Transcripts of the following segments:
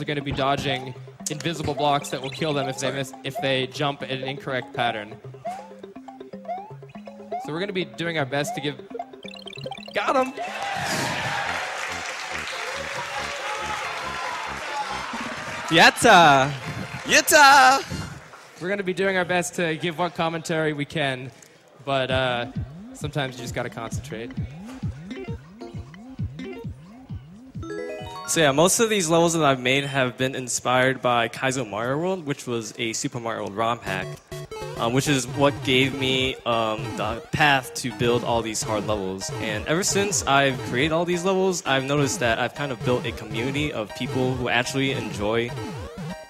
are going to be dodging invisible blocks that will kill them if they miss if they jump in an incorrect pattern. So we're going to be doing our best to give. Got him. Yatta! Yitta! We're going to be doing our best to give what commentary we can, but uh, sometimes you just got to concentrate. So yeah, most of these levels that I've made have been inspired by Kaizo Mario World, which was a Super Mario World ROM hack, um, which is what gave me um, the path to build all these hard levels. And ever since I've created all these levels, I've noticed that I've kind of built a community of people who actually enjoy,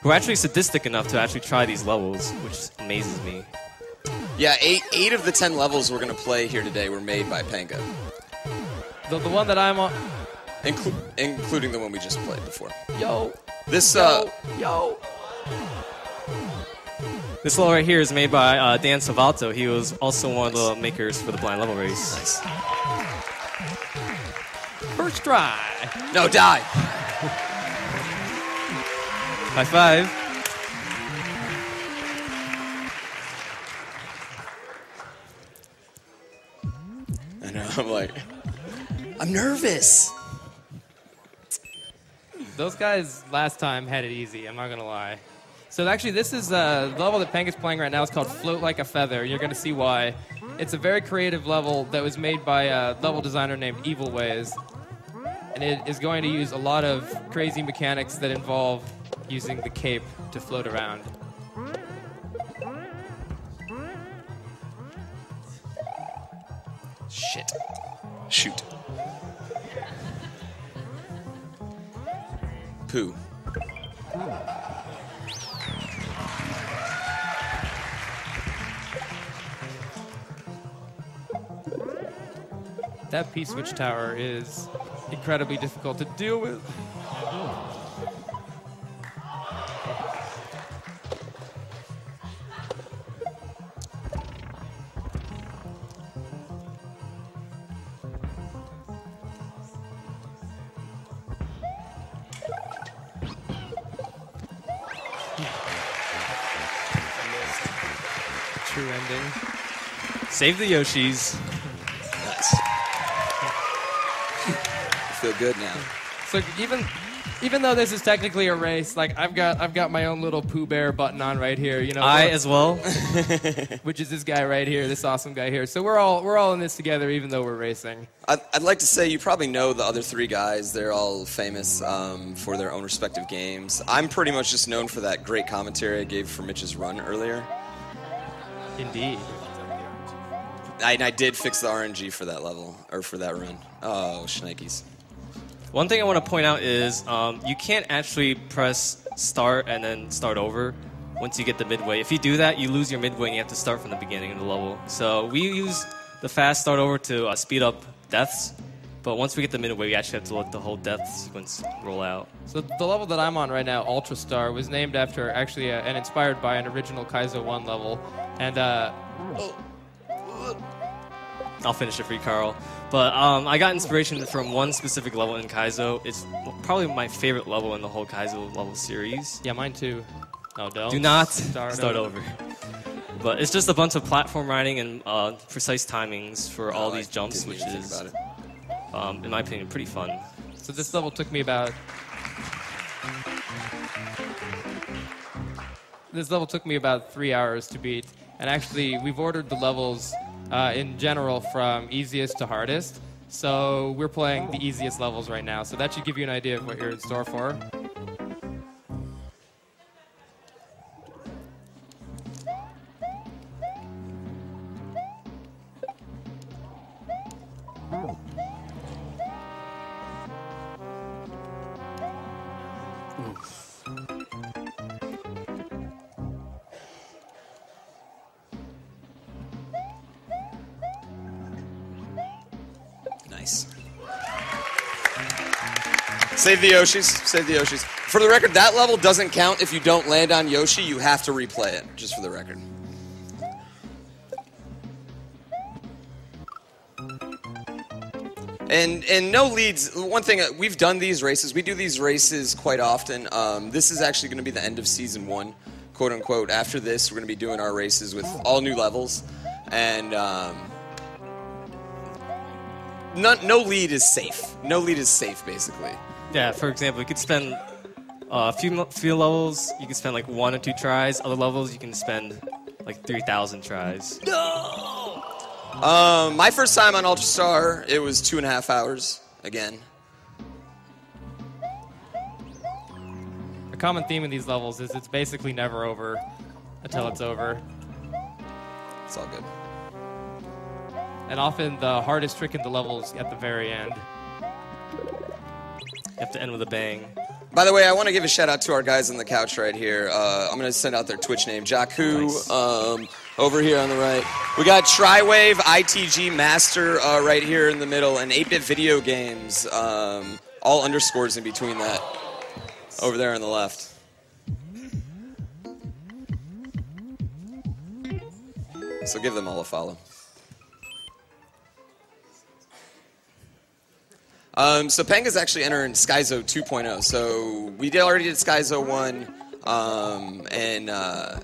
who are actually sadistic enough to actually try these levels, which amazes me. Yeah, eight eight of the ten levels we're gonna play here today were made by Panga, The, the one that I'm on. Inclu- including the one we just played before. Yo, This uh, yo. This level right here is made by uh, Dan Salvato. He was also one of the makers for the blind level race. nice. First try. No, die. High five. I know. I'm like, I'm nervous. Those guys last time had it easy. I'm not gonna lie. So actually, this is uh, the level that Panga's playing right now. is called "Float Like a Feather." You're gonna see why. It's a very creative level that was made by a level designer named Evil Ways, and it is going to use a lot of crazy mechanics that involve using the cape to float around. Shit. Shoot. Poo. That P switch tower is incredibly difficult to deal with. Save the Yoshis. Nice. I feel good now. So even even though this is technically a race, like I've got I've got my own little Pooh Bear button on right here, you know, I as well. which is this guy right here, this awesome guy here. So we're all we're all in this together, even though we're racing. I'd, I'd like to say you probably know the other three guys. They're all famous um, for their own respective games. I'm pretty much just known for that great commentary I gave for Mitch's run earlier. Indeed. I, I did fix the RNG for that level, or for that run. Oh, shnikes. One thing I want to point out is um, you can't actually press start and then start over once you get the midway. If you do that, you lose your midway and you have to start from the beginning of the level. So we use the fast start over to uh, speed up deaths, but once we get the midway, we actually have to let the whole death sequence roll out. So the level that I'm on right now, Ultra Star, was named after actually uh, and inspired by an original Kaizo One level, and uh, I'll finish it for you, Carl. But um, I got inspiration from one specific level in Kaizo. It's probably my favorite level in the whole Kaizo level series. yeah, mine too. No, don't. Do not Start start, over. over. But it's just a bunch of platform riding and uh, precise timings for all Oh, I these jumps, which is, about it. um, in my opinion, pretty fun. So this level took me about. This level took me about three hours to beat, and actually we've ordered the levels uh, in general from easiest to hardest. So we're playing the easiest levels right now. So that should give you an idea of what you're in store for. Nice. Save the Yoshis. Save the Yoshis. For the record, that level doesn't count if you don't land on Yoshi. You have to replay it, just for the record. And and no leads. One thing uh, we've done these races. We do these races quite often. Um, this is actually going to be the end of season one, quote unquote. After this, we're going to be doing our races with all new levels, and um, no, no lead is safe. No lead is safe, basically. Yeah, for example, you could spend uh, a few few levels. You can spend like one or two tries. Other levels, you can spend like three thousand tries. No. Um, my first time on Ultra Star, it was two and a half hours again. A common theme in these levels is it's basically never over until it's over. It's all good. And often the hardest trick in the levels at the very end. Have to end with a bang. By the way, I want to give a shout out to our guys on the couch right here. Uh, I'm going to send out their Twitch name, Jaku. Nice. Um, over here on the right, we got Triwave ITG Master uh, right here in the middle, and 8-bit video games. Um, all underscores in between that. Over there on the left. So give them all a follow. Um, so Panga's actually entering Skyzo 2.0. So we did, already did Skyzo 1, um, and uh,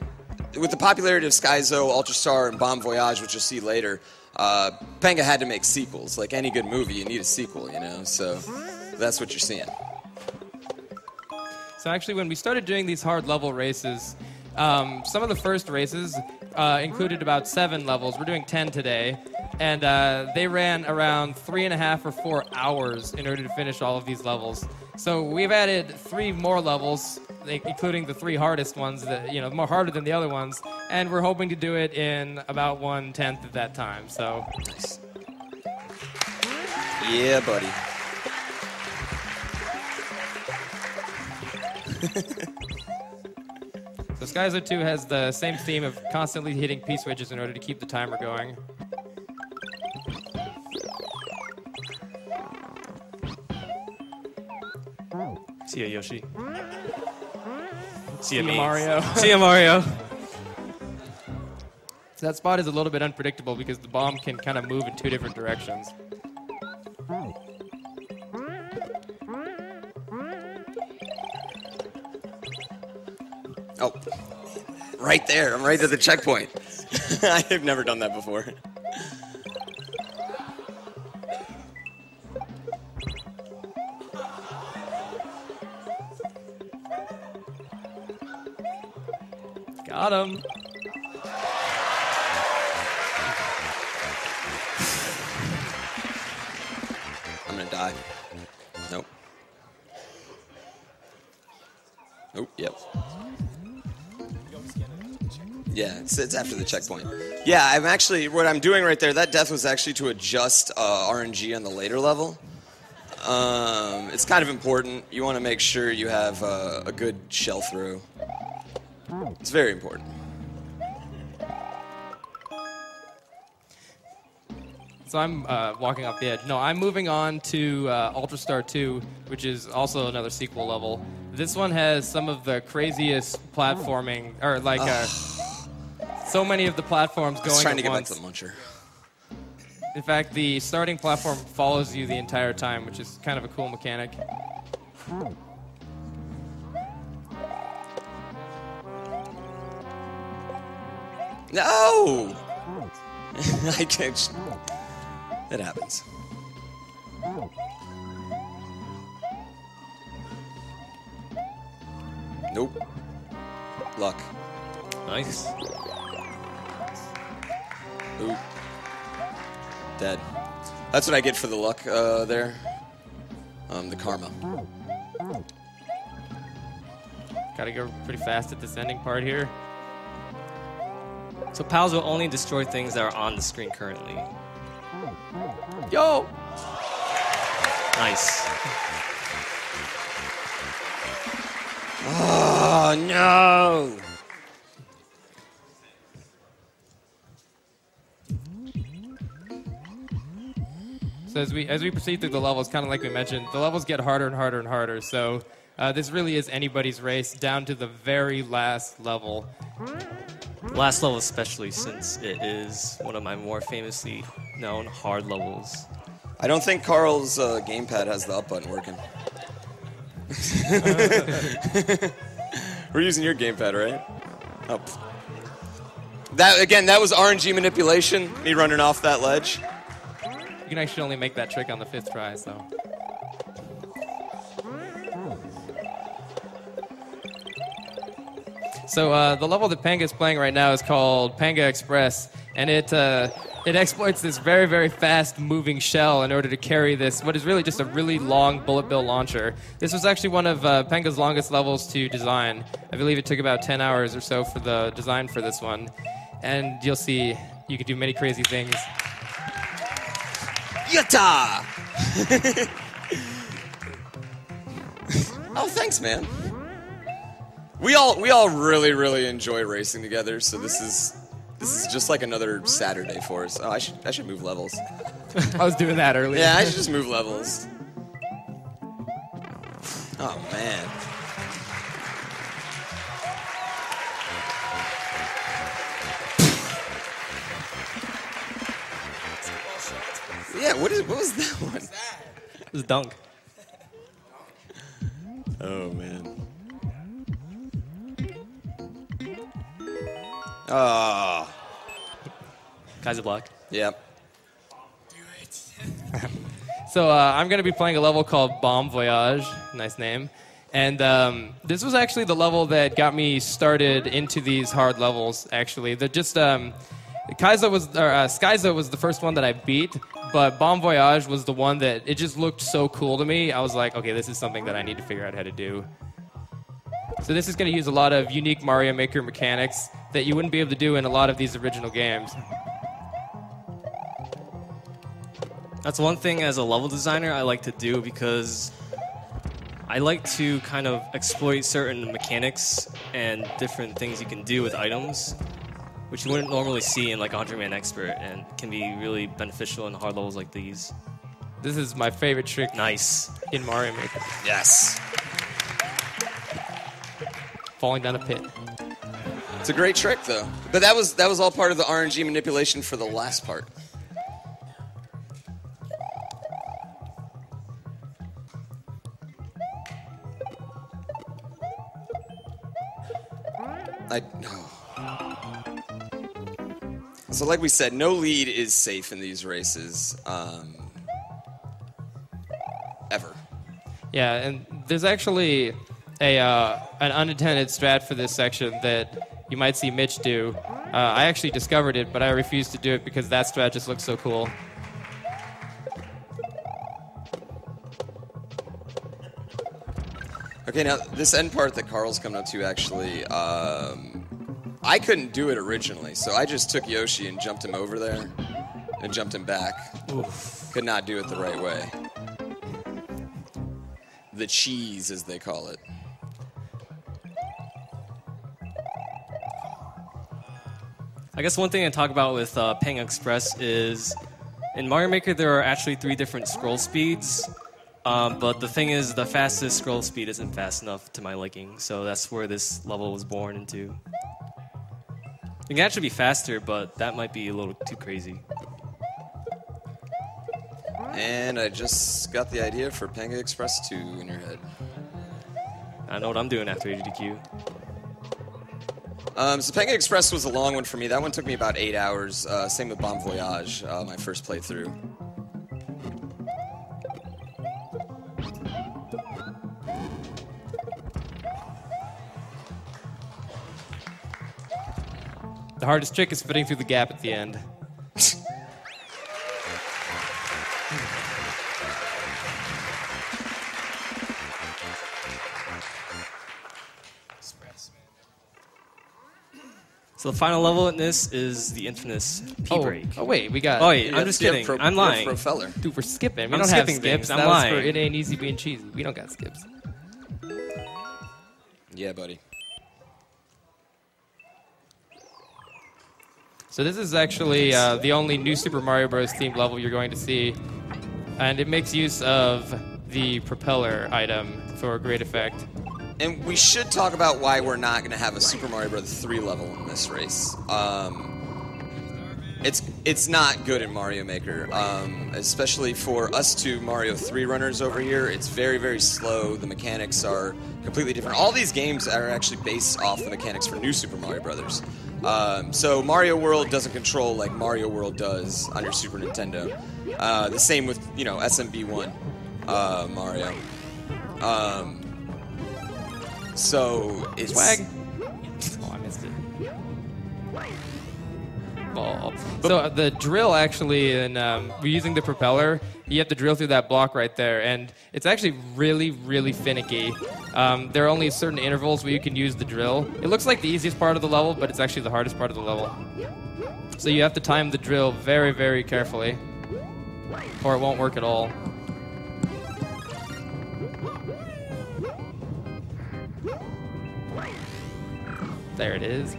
with the popularity of Skyzo, Ultrastar, and Bomb Voyage, which you'll see later, uh, Panga had to make sequels. Like any good movie, you need a sequel, you know. So that's what you're seeing. So actually, when we started doing these hard level races, um, some of the first races uh, included about seven levels. We're doing ten today, and uh, they ran around three and a half or four hours in order to finish all of these levels. So we've added three more levels, including the three hardest ones, that you know, more harder than the other ones, and we're hoping to do it in about one tenth of that time. So Nice. Yeah, buddy. Skyzo 2 has the same theme of constantly hitting P switches in order to keep the timer going. Oh. See ya, Yoshi. See ya. Mario. See ya, Mario. So that spot is a little bit unpredictable because the bomb can kind of move in two different directions. Right there. I'm right at the checkpoint. I've never done that before. Got him. I'm gonna die. Nope. Nope. Yep. Yeah, it's, it's after the checkpoint. Yeah, I'm actually what I'm doing right there. That death was actually to adjust uh, RNG on the later level. Um, it's kind of important. You want to make sure you have uh, a good shell through. It's very important. So I'm uh, walking off the edge. No, I'm moving on to uh, Ultrastar 2, which is also another sequel level. This one has some of the craziest platforming, or like uh, so many of the platforms I was going trying to at get once. back to the muncher. In fact, the starting platform follows you the entire time, which is kind of a cool mechanic. No! I can't. It happens. Nope. Luck. Nice. Oop. Dead. That's what I get for the luck uh, there. Um, the karma. Gotta go pretty fast at this ending part here. So pals will only destroy things that are on the screen currently. Yo! Nice. Oh no! So as we as we proceed through the levels, kind of like we mentioned, the levels get harder and harder and harder. So uh, this really is anybody's race down to the very last level. Last level, especially since it is one of my more famously known hard levels. I don't think Carl's uh, gamepad has the up button working. We're using your gamepad, right? Oh. That again, that was RNG manipulation. Me running off that ledge. You can actually only make that trick on the fifth try, so. So uh, the level that Panga is playing right now is called Panga Express, and it uh, it exploits this very very fast moving shell in order to carry this what is really just a really long bullet bill launcher. This was actually one of uh, Panga's longest levels to design. I believe it took about 10 hours or so for the design for this one, and you'll see you can do many crazy things. Yatta! oh, thanks, man. We all we all really really enjoy racing together, so this is this is just like another Saturday for us. Oh, I should I should move levels. I was doing that earlier. Yeah, I should just move levels. Oh man. Yeah, what is what was that one? It was dunk. Oh man. Oh. Kaizo block. Yep. So uh, I'm going to be playing a level called Bomb Voyage. Nice name. And um, this was actually the level that got me started into these hard levels. Actually, that just um, Kaizo was or uh, Skyzo was the first one that I beat, but Bomb Voyage was the one that it just looked so cool to me. I was like, okay, this is something that I need to figure out how to do. So this is going to use a lot of unique Mario Maker mechanics that you wouldn't be able to do in a lot of these original games. That's one thing as a level designer I like to do because I like to kind of exploit certain mechanics and different things you can do with items, which you wouldn't normally see in like a 100 man expert and can be really beneficial in hard levels like these. This is my favorite trick Nice. in Mario Maker. Yes. Falling down a pit. It's a great trick though. But that was that was all part of the RNG manipulation for the last part. I no. So like we said, no lead is safe in these races. Um, ever. Yeah, and there's actually a uh, an unintended strat for this section that you might see Mitch do. Uh, I actually discovered it, but I refused to do it because that strat just looks so cool. Okay, now this end part that Carl's coming up to actually, um, I couldn't do it originally, so I just took Yoshi and jumped him over there and jumped him back. Could not do it the right way. The cheese, as they call it. I guess one thing to talk about with uh, Pang Express is in Mario Maker there are actually three different scroll speeds, um, but the thing is the fastest scroll speed isn't fast enough to my liking, so that's where this level was born into. It can actually be faster, but that might be a little too crazy. And I just got the idea for Panga Express 2 in your head. I know what I'm doing after GDQ. Um, so Panga Express was a long one for me. That one took me about eight hours. Uh, same with Bomb Voyage, uh, my first playthrough. Hardest trick is fitting through the gap at the end. So the final level in this is the infamous P oh, break. oh wait, we got. Oh, wait, I'm just kidding. pro- I'm yeah, lying. pro feller. Dude, we're skipping. We I'm don't have skipping skips. things. I'm that was for lying. it ain't easy being cheesy. We don't got skips. Yeah, buddy. So this is actually uh, the only new Super Mario Bros. themed level you're going to see, and it makes use of the propeller item for a great effect. And we should talk about why we're not going to have a Super Mario Bros. 3 level in this race. Um, It's it's not good in Mario Maker, um, especially for us two Mario 3 runners over here. It's very very slow. The mechanics are completely different. All these games are actually based off the mechanics for New Super Mario Brothers. Um, so Mario World doesn't control like Mario World does on your Super Nintendo. Uh, the same with you know SMB1 uh, Mario. Um, so it's Swag. Ball. So uh, the drill actually, and um, we're using the propeller. You have to drill through that block right there, and it's actually really, really finicky. Um, there are only certain intervals where you can use the drill. It looks like the easiest part of the level, but it's actually the hardest part of the level. So you have to time the drill very, very carefully, or it won't work at all. There it is.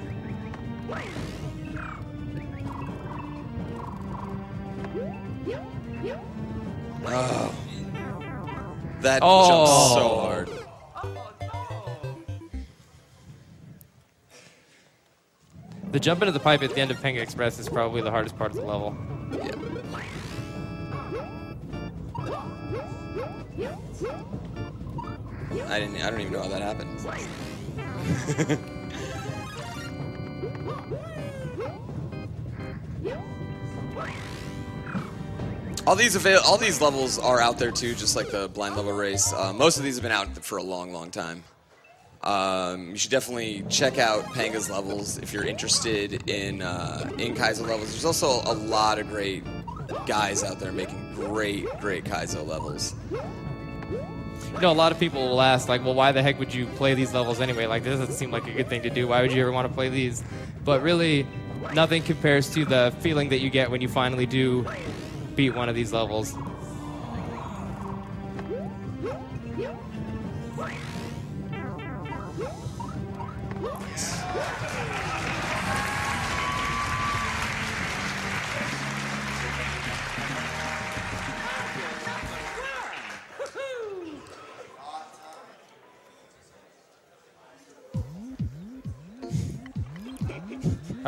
Oh. That Oh. jumps so hard. The jump into the pipe at the end of Panga Express is probably the hardest part of the level. Yeah. I didn't. I don't even know how that happened. all these avail- all these levels are out there too, just like the blind level race. Uh, most of these have been out for a long, long time. Um, you should definitely check out Panga's levels if you're interested in uh, in Kaizo levels. There's also a lot of great guys out there making great, great Kaizo levels. You know, a lot of people will ask, like, well, why the heck would you play these levels anyway? Like, this doesn't seem like a good thing to do. Why would you ever want to play these? But really, nothing compares to the feeling that you get when you finally do beat one of these levels.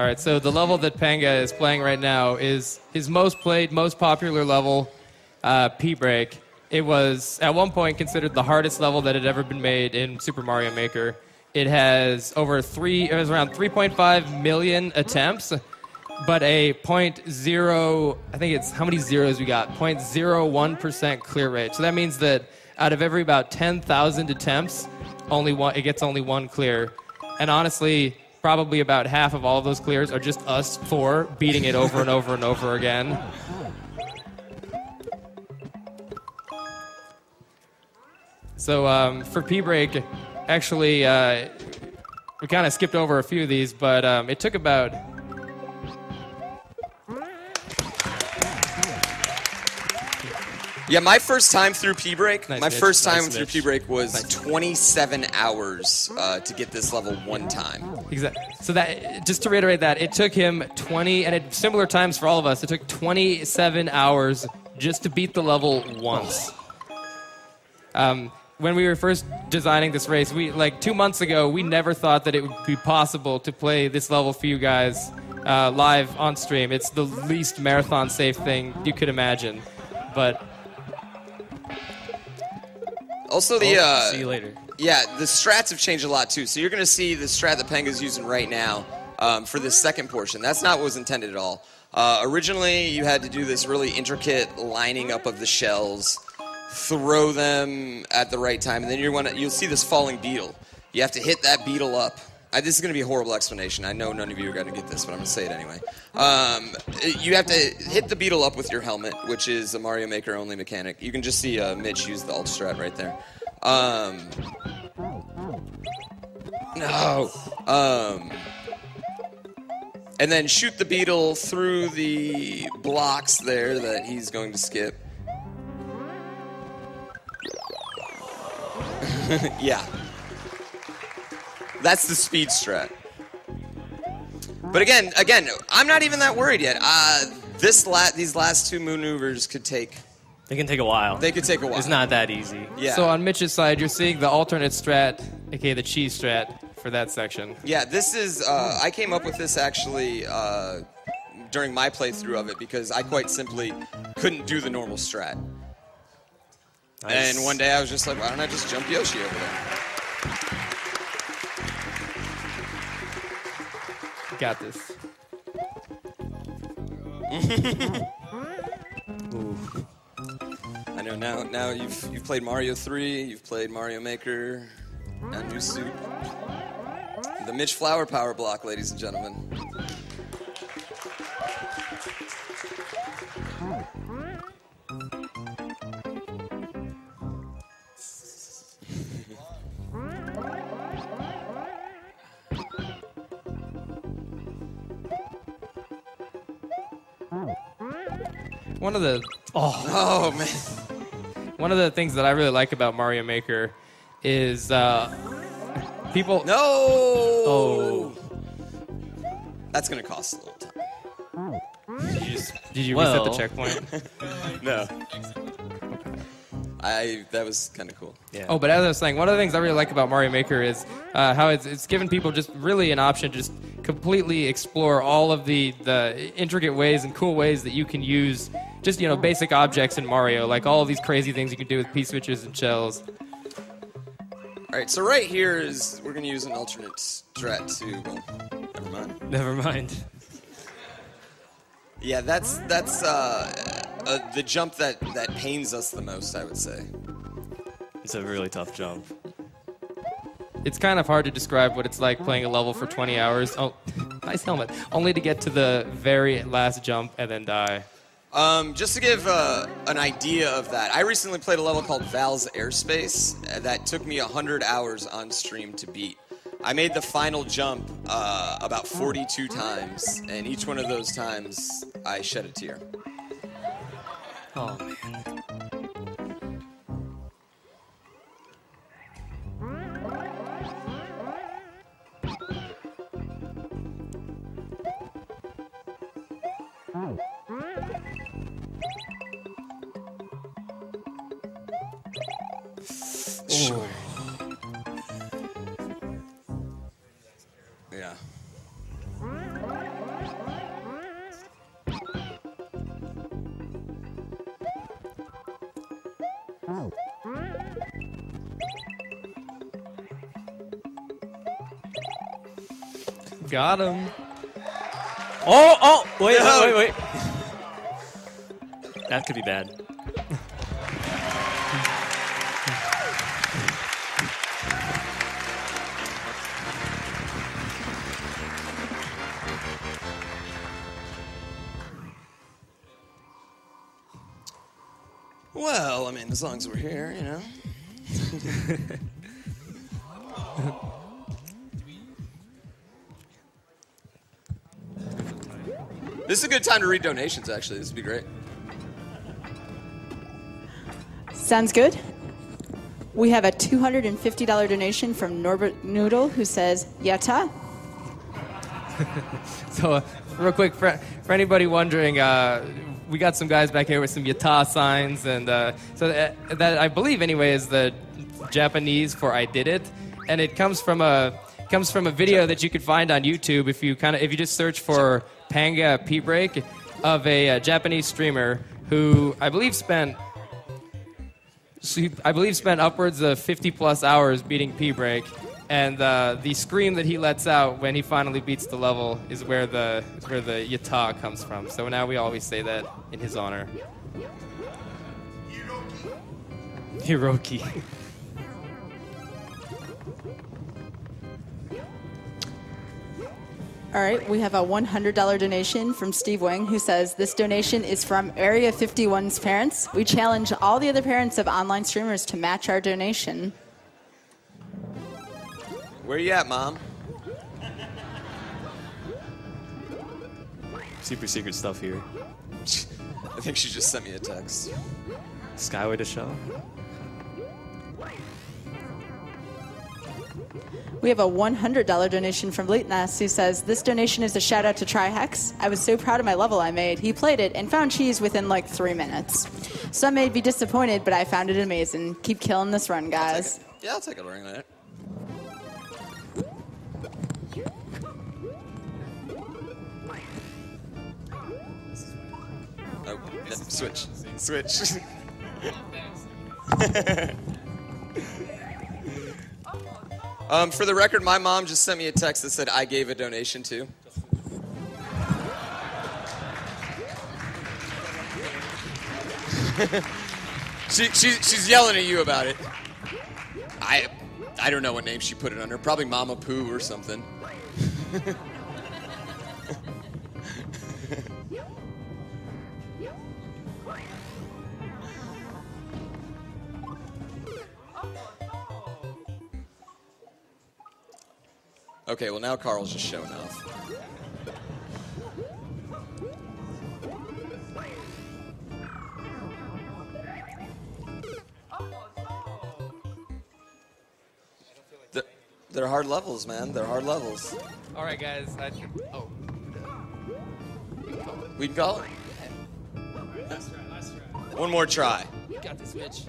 All right, so the level that Panga is playing right now is his most played, most popular level, uh, P Break. It was at one point considered the hardest level that had ever been made in Super Mario Maker. It has over three, it was around 3.5 million attempts, but a point zero, I think it's how many zeros we got? 0.01% clear rate. So that means that out of every about 10,000 attempts, only one, it gets only one clear. And honestly, probably about half of all of those clears are just us four beating it over and over and over again. So um, for P break, actually, uh, we kind of skipped over a few of these, but um, it took about Yeah, my first time through P break, Nice, my Mitch. first time Nice, through P break was 27 hours uh, to get this level one time. Exactly. So that just to reiterate that it took him 20 and at similar times for all of us. It took 27 hours just to beat the level once. Um, when we were first designing this race, we like two months ago, we never thought that it would be possible to play this level for you guys uh, live on stream. It's the least marathon safe thing you could imagine, but Also, the Oh, uh, see you later. yeah, the strats have changed a lot too. So you're going to see the strat that Panga's using right now um, for this second portion. That's not what was intended at all. Uh, originally, you had to do this really intricate lining up of the shells, throw them at the right time, and then you want to, you'll see this falling beetle. You have to hit that beetle up. I, this is going to be a horrible explanation. I know none of you are going to get this, but I'm going to say it anyway. Um, you have to hit the beetle up with your helmet, which is a Mario Maker only mechanic. You can just see uh, Mitch use the alt strat right there. Um, no. Um, and then shoot the beetle through the blocks there that he's going to skip. yeah. That's the speed strat. But again, again, I'm not even that worried yet. Uh, this la- these last two maneuvers could take They can take a while. they could take a while. It's not that easy. Yeah. so on Mitch's side, you're seeing the alternate strat, aka the cheese strat, for that section. Yeah, this is. Uh, I came up with this actually uh, during my playthrough of it because I quite simply couldn't do the normal strat. Nice. And one day I was just like, why don't I just jump Yoshi over there? Got this. I know now. Now you've you've played Mario 3, you've played Mario Maker, New Soup. The Mitch Flower Power Block, ladies and gentlemen. One of the Oh man. one of the things that I really like about Mario Maker is uh, people. No. Oh. That's gonna cost a little time. Did you, just, did you Well. reset the checkpoint? No. I that was kind of cool. Yeah. Oh, but as I was saying, one of the things I really like about Mario Maker is uh, how it's, it's given people just really an option to just completely explore all of the, the intricate ways and cool ways that you can use just, you know, basic objects in Mario, like all of these crazy things you can do with P-switches and shells. All right, so right here is we're gonna use an alternate strat to. Well, never mind. Never mind. Yeah, that's that's uh, uh, the jump that that pains us the most. I would say. It's a really tough jump. It's kind of hard to describe what it's like playing a level for 20 hours. Oh, nice helmet. Only to get to the very last jump and then die. Um, just to give uh, an idea of that, I recently played a level called Val's Airspace uh, that took me 100 hours on stream to beat. I made the final jump uh, about 42 times, and each one of those times I shed a tear. Oh man. Yeah. Got him. Oh, oh, wait, No. wait, wait, wait. That could be bad. As long as we're here, you know. this is a good time to read donations, actually. This would be great. Sounds good. We have a $250 donation from Norbert Noodle who says, Yata. So, uh, real quick, for, for anybody wondering, uh, we got some guys back here with some yata signs, and uh, so that, that I believe anyway is the Japanese for "I did it," and it comes from a comes from a video that you could find on YouTube if you kind of if you just search for Panga P Break of a, uh Japanese streamer who I believe spent so he, I believe spent upwards of 50 plus hours beating P Break, and uh, the scream that he lets out when he finally beats the level is where the is where the yata comes from. So now we always say that in his honor. Hiroki. All right, we have a $100 donation from Steve Wang who says, This donation is from Area 51's parents. We challenge all the other parents of online streamers to match our donation. Where you at, Mom? Super secret stuff here. I think she just sent me a text. Skyway to show. We have a $100 donation from Leitnas who says, This donation is a shout out to Trihex. I was so proud of my level I made. He played it and found cheese within like three minutes. Some may be disappointed, but I found it amazing. Keep killing this run, guys. Yeah, I'll take a ring on it. Switch. Switch. um, for the record, my mom just sent me a text that said I gave a donation she, she, she's yelling at you about it. I, I don't know what name she put it under. Probably Mama Poo or something. Okay, well now Carl's just showing off. They're- They're hard levels, man. They're hard levels. All right, guys. I, oh, We can call it. One more try. got the switch.